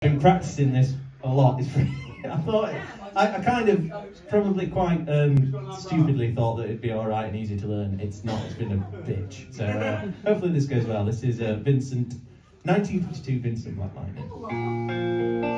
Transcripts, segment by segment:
been practicing this a lot. It's pretty, I thought I, I, kind of probably quite um, stupidly thought that it'd be all right and easy to learn. It's not. It's been a bitch. So uh, hopefully this goes well. This is uh, Vincent, 1952 Vincent Black Lightning.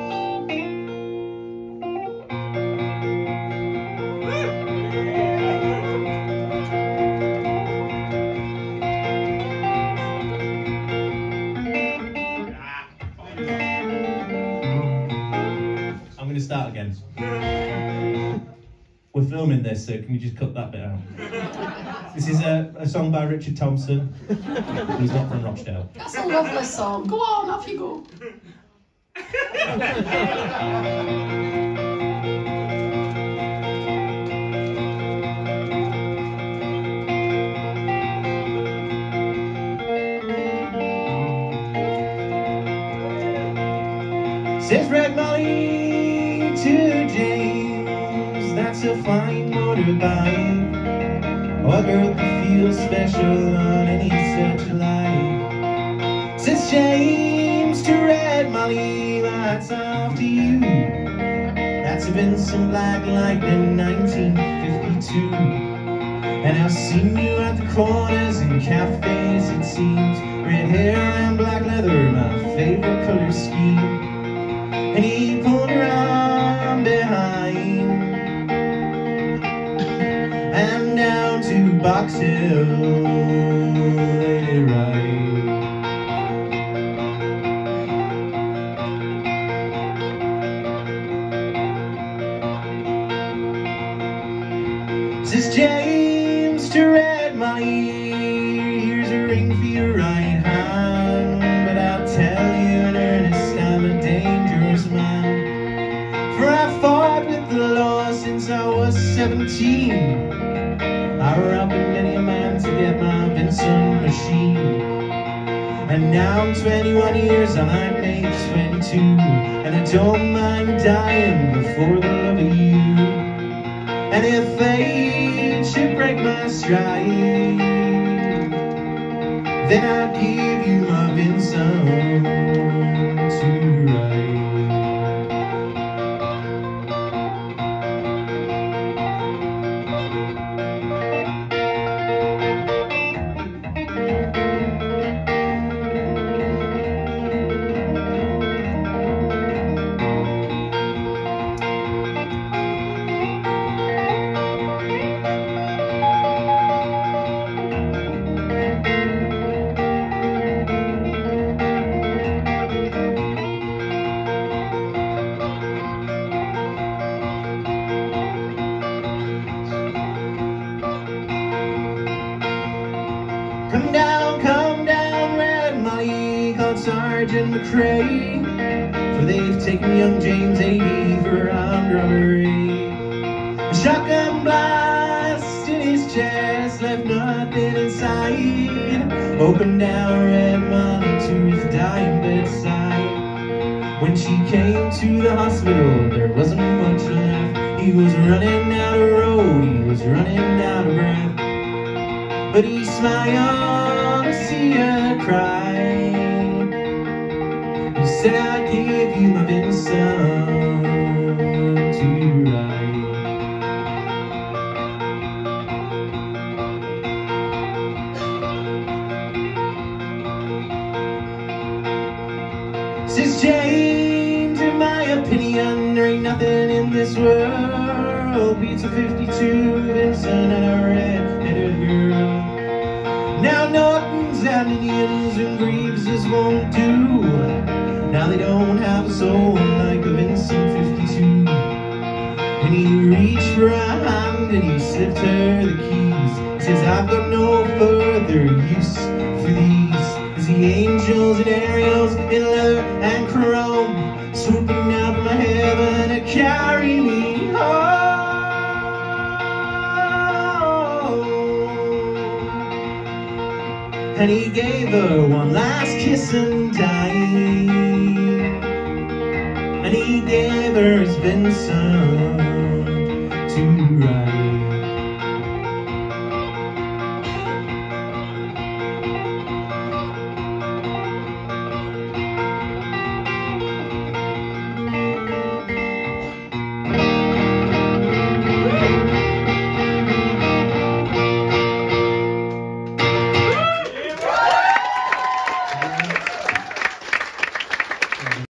I'm going to start again. We're filming this, so can you just cut that bit out? This is a, a song by Richard Thompson, who's not from Rochdale. That's a lovely song. Go on, off you go. Says Red Molly to James, that's a fine motorbike. A girl could feel special on any such light. Says James to Red Molly, that's off to you. That's been some black lightning 1952. And I've seen you at the corners and cafes, it seems. Red hair and black leather, my favorite color scheme and he Says James to Red Molly, here's a ring for your right hand, but I'll tell you in earnest I'm a dangerous man. For I fought with the law since I was 17. Vincent machine. And now I'm 21 years, I make 22. And I don't mind dying before the love of you. And if fate should break my stride, then I'd give you Come down, come down, Red Molly, called Sergeant McCrae. For they've taken young James Adie for armed robbery. A shotgun blast in his chest left nothing inside. Oh, come down, Red Molly, to his dying bedside. When she came to the hospital, there wasn't much left. He was running out of road, he was running. But he smiled to see her cry. He said, I'd give you my Vincent to ride. Says James, in my opinion, there ain't nothing in this world beats a 52 Vincent Nortons and and Greeveses won't do. Now they don't have a soul like a Vincent 52. And he reached for a hand and he slipped her the keys. Says, I've got no further use for these. As the angels and Ariels in leather and chrome swooping down from heaven to carry And he gave her one last kiss and died. And he gave her his Vincent to ride.